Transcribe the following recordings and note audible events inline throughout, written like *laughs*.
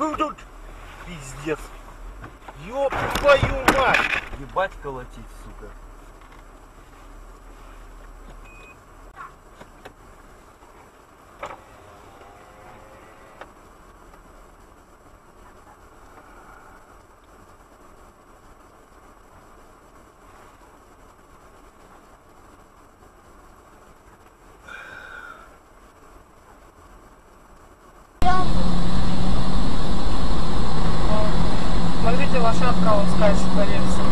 Фу тут. Пиздец. Ёб твою мать. Ебать колотить, сука. Смотрите, лошадка он скачет по рельсам.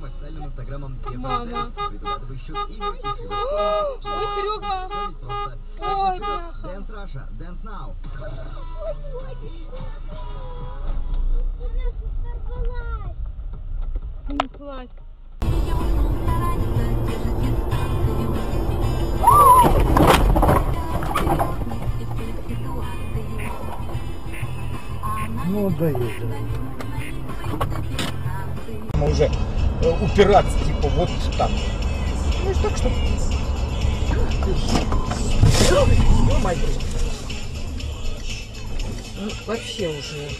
Нашим официальным инстаграмом Мама. игр и Ой, Серега. Ой, бляха. Dance Russia, Dance Now. Не плачь. Ну да Мы уже упираться, типа, вот так. Ну, так что... Ё-моё. Ну, вообще уже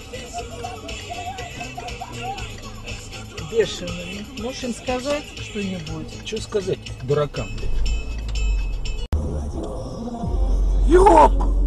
бешеные. Можешь им сказать что-нибудь? Что сказать дуракам? Ёп!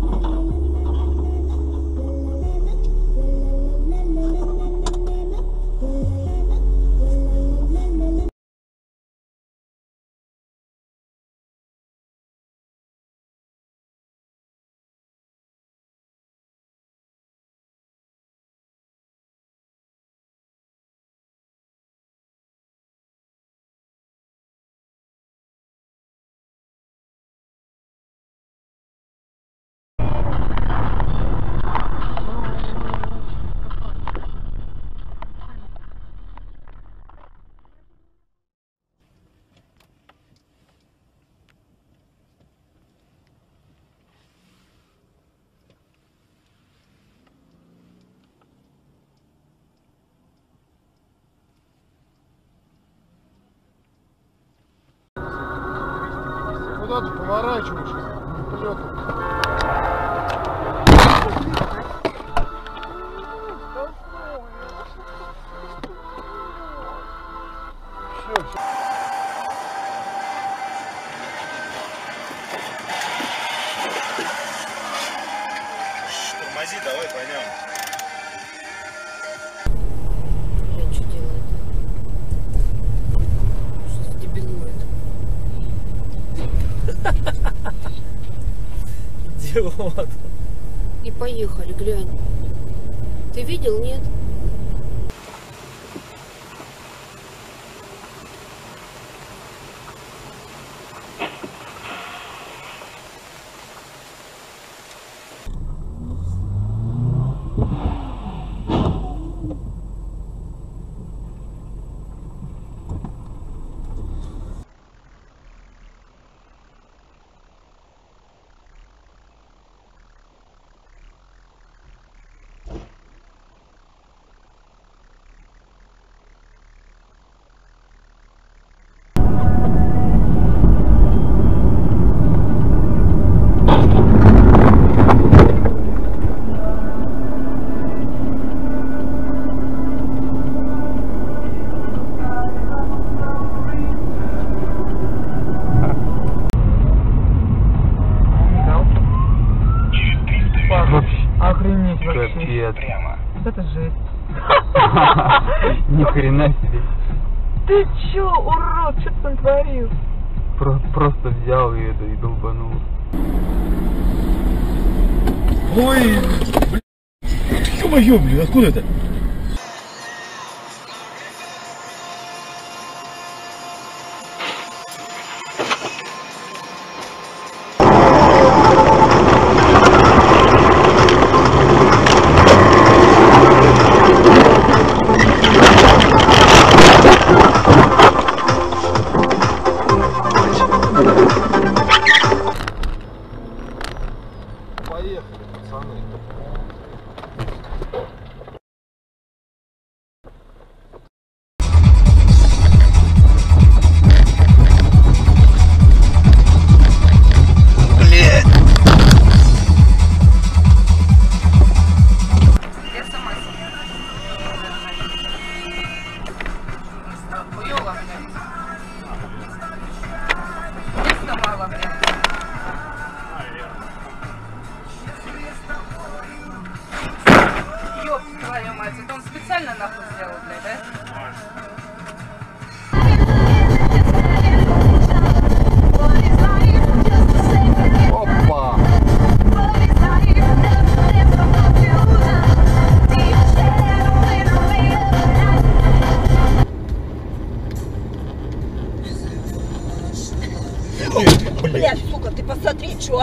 Куда ты поворачиваешь? Все, все. Тормози, давай пойдем. *laughs* Идиот. И поехали, глянь. Ты видел, нет? Охренеть вообще. Капец. Вот это жесть. Ни хрена себе. Ты чё, урод, что ты натворил? Про- просто взял и это и долбанул. Ой, блин. Ё-моё, блин, откуда это?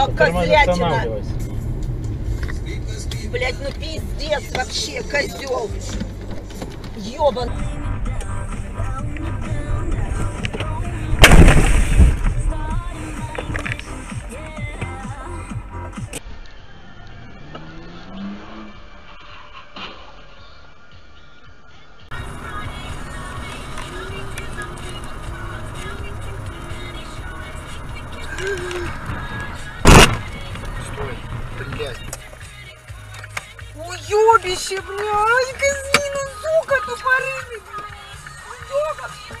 Чувак, козлятина. Блядь, ну пиздец вообще, козел. Ёбан. Уёбище, блядь, казина, сука, тупорылый. Уёба. Крутой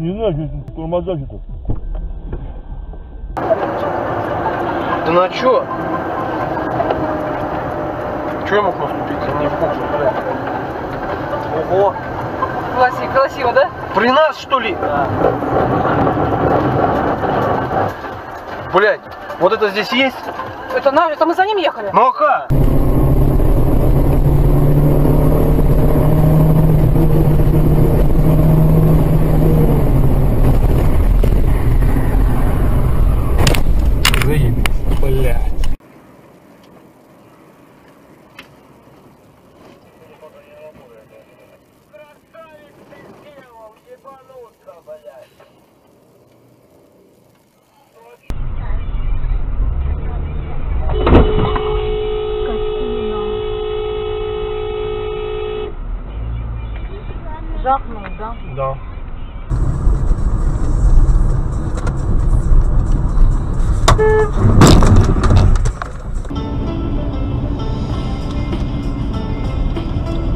Не знаю, что тормоза что-то. Да на чё? Чё я мог наступить? Я мне в бок блядь. Ого! Красиво, красиво, да? При нас, что ли? Блять, вот это здесь есть? Это наш, это мы за ним ехали. Ну а как? Да?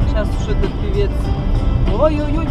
Сейчас уж этот певец. Ой-ой-ой.